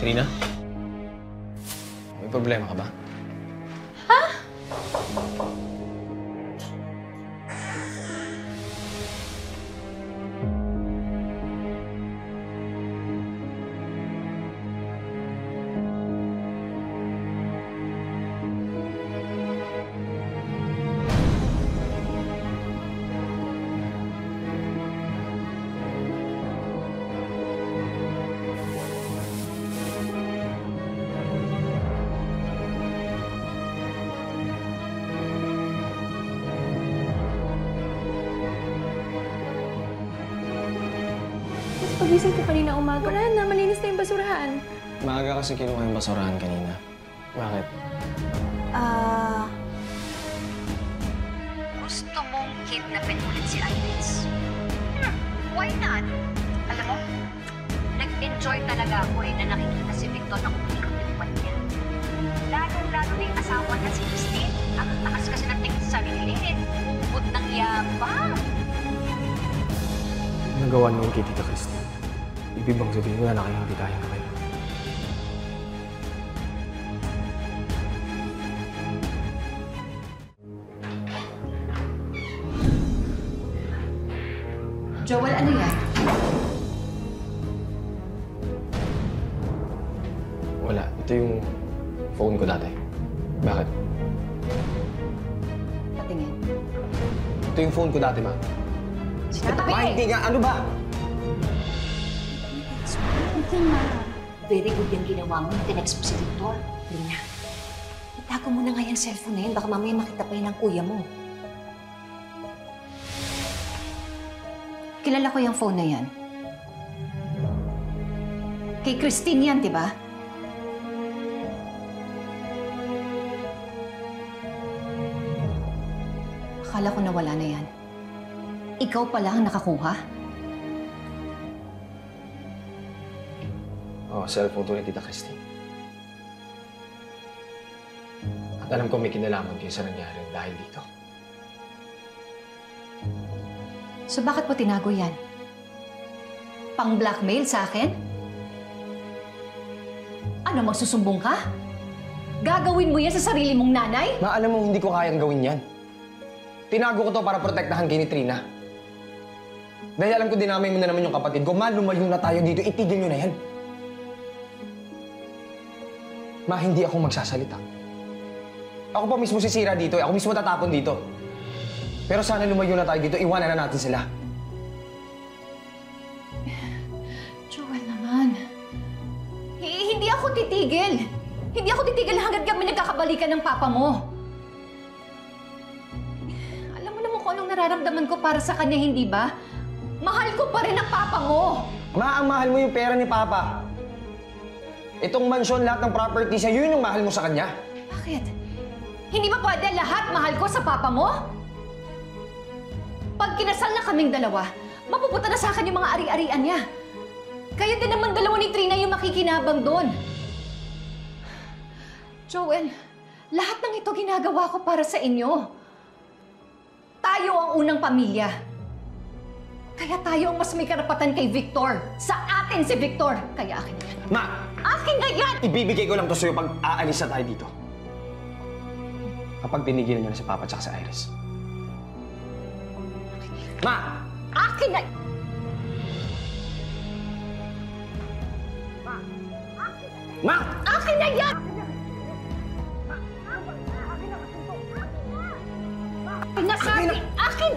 Trina? May problema ka ba? Tapos pagising ko kanina umaga, wala na, malinis na yung basurahan. Maaga kasi kinuha yung basurahan kanina. Bakit? Ah, Gusto mong kidnapin ulit si Iris? Hmm, why not? Alam mo, nag-enjoy talaga ako eh na nakikita si Victor na buwan niya. Lalo-lalo na yung asawa niya si Christine. Ang takas kasi ng tingin sa sarili eh. Bukod ng yabang. Nagawa yung kay Tita Christine. Ibig bang sabihin wala na kayong hindi kayang gawin? Joel, ano yan? Wala. Ito yung phone ko dati. Bakit? Patingin. Ito yung phone ko dati, ma. Sinabi! Ma, hindi nga. Ano ba? Very good yung ginawa mo. Tinext mo si Victor. Lina, itago mo na nga yung cellphone na yun. Baka mamaya makita pa yun ng kuya mo. Kilala ko yung phone na yan. Kay Christine yan, di ba? Akala ko nawala na yan. Ikaw pala ang nakakuha? Oo, oh, cellphone to ni Tita Christine. At alam ko may kinalaman kayo sa nangyari dahil dito. So bakit mo tinago yan? Pang-blackmail sa akin? Ano, magsusumbong ka? Gagawin mo yan sa sarili mong nanay? Ma, alam mo, hindi ko kayang gawin yan. Tinago ko to para protektahan kay ni Trina. Dahil alam ko dinamay mo na naman yung kapatid ko. Ma, lumayo na tayo dito. Itigil nyo na yan. Ma, hindi ako magsasalita. Ako pa mismo sisira dito. eh. Ako mismo tatapon dito. Pero sana lumayo na tayo dito. Iwanan na natin sila. Joel naman. Eh, hindi ako titigil. Hindi ako titigil hanggat kami nagkakabalikan ng papa mo. Alam mo naman kung anong nararamdaman ko para sa kanya, hindi ba? Mahal ko pa rin ang papa mo. Ma, ang mahal mo yung pera ni Papa. Itong mansyon, lahat ng properties niya, yun yung mahal mo sa kanya. Bakit? Hindi ba pwede lahat mahal ko sa papa mo? Pag kinasal na kaming dalawa, mapupunta na sa akin yung mga ari-arian niya. Kaya din naman dalawa ni Trina yung makikinabang doon. Joel, lahat ng ito ginagawa ko para sa inyo. Tayo ang unang pamilya. Kaya tayo ang mas may karapatan kay Victor. Sa atin si Victor. Kaya akin yan. Ma, Akin na yan! ibibigay ko lang to sa'yo pag aalis na tayo dito. Kapag tinigilan niyo na si Papa at si Iris. Ma! Akin na... Ma! Akin na yan! Pinasabi! Akin!